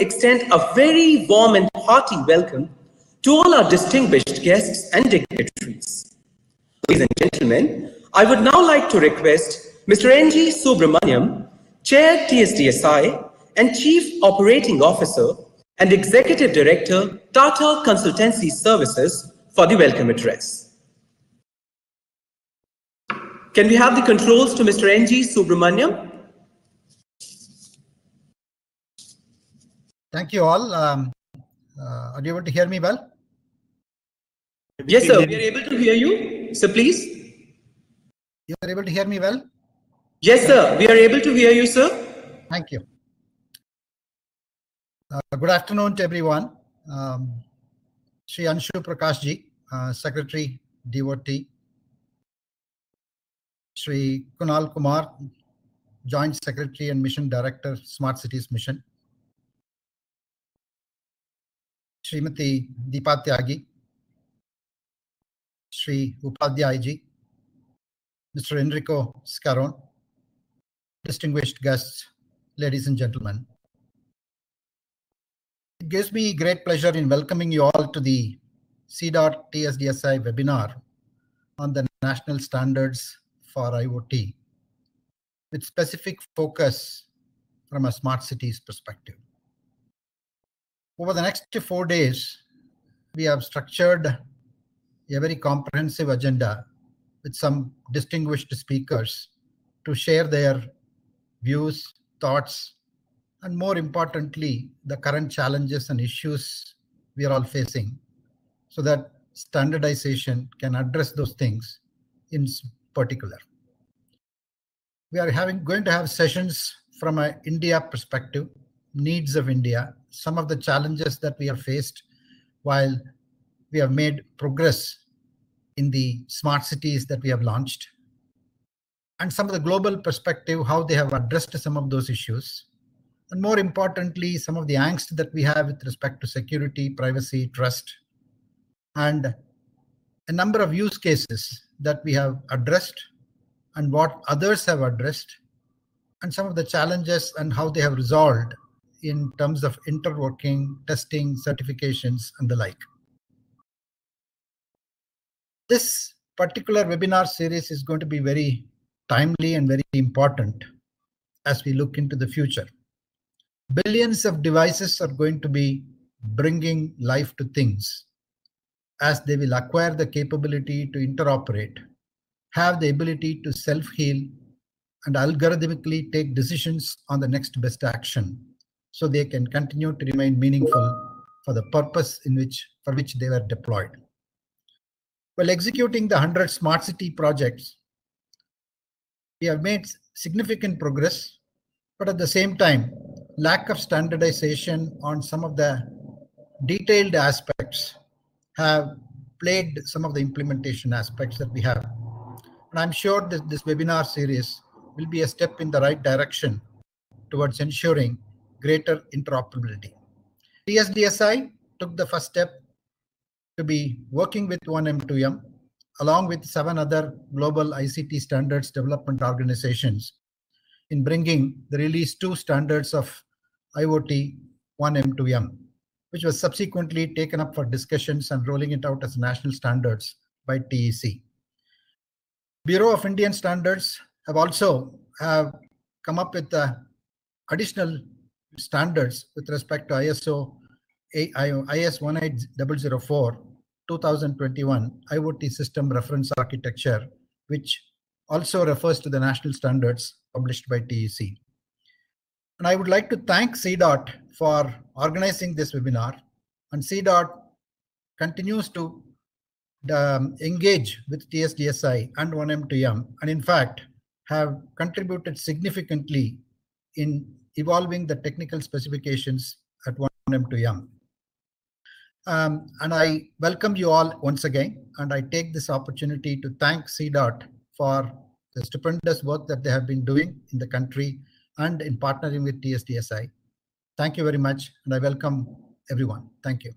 extend a very warm and hearty welcome to all our distinguished guests and dignitaries. Ladies and gentlemen, I would now like to request Mr. N.G. Subramaniam, Chair TSDSI and Chief Operating Officer and Executive Director, Tata Consultancy Services for the welcome address. Can we have the controls to Mr. N.G. Subramaniam? Thank you all. Um, uh, are you able to hear me well? Yes, sir. We are able to hear you. So please. You are able to hear me well? Yes, sir. We are able to hear you, sir. Thank you. Uh, good afternoon to everyone. Um, Sri Anshu Prakashji, uh, Secretary, DOT. Sri Kunal Kumar, Joint Secretary and Mission Director, Smart Cities Mission. Srimati Deepa Sri Upadhyay ji, Mr. Enrico Scarrone, distinguished guests, ladies and gentlemen. It gives me great pleasure in welcoming you all to the CDOT TSDSI webinar on the national standards for IoT with specific focus from a smart cities perspective. Over the next four days, we have structured a very comprehensive agenda with some distinguished speakers to share their views, thoughts, and more importantly, the current challenges and issues we are all facing so that standardization can address those things in particular. We are having going to have sessions from an India perspective, needs of India, some of the challenges that we have faced while we have made progress in the smart cities that we have launched, and some of the global perspective, how they have addressed some of those issues, and more importantly, some of the angst that we have with respect to security, privacy, trust, and a number of use cases that we have addressed and what others have addressed, and some of the challenges and how they have resolved in terms of interworking, testing, certifications, and the like. This particular webinar series is going to be very timely and very important as we look into the future. Billions of devices are going to be bringing life to things as they will acquire the capability to interoperate, have the ability to self heal, and algorithmically take decisions on the next best action so they can continue to remain meaningful for the purpose in which for which they were deployed. While executing the 100 smart city projects, we have made significant progress, but at the same time, lack of standardization on some of the detailed aspects have played some of the implementation aspects that we have. And I'm sure that this webinar series will be a step in the right direction towards ensuring greater interoperability. TSDSI took the first step to be working with oneM2M along with seven other global ICT standards development organizations in bringing the release two standards of IoT oneM2M, which was subsequently taken up for discussions and rolling it out as national standards by TEC. Bureau of Indian Standards have also have come up with uh, additional standards with respect to ISO IS 18004 2021 IoT System Reference Architecture, which also refers to the national standards published by TEC. And I would like to thank CDOT for organizing this webinar. And CDOT continues to um, engage with TSDSI and oneM2M, and in fact, have contributed significantly in evolving the technical specifications at oneM2M. Um, and I welcome you all once again, and I take this opportunity to thank CDOT for the stupendous work that they have been doing in the country and in partnering with TSDSI. Thank you very much, and I welcome everyone. Thank you.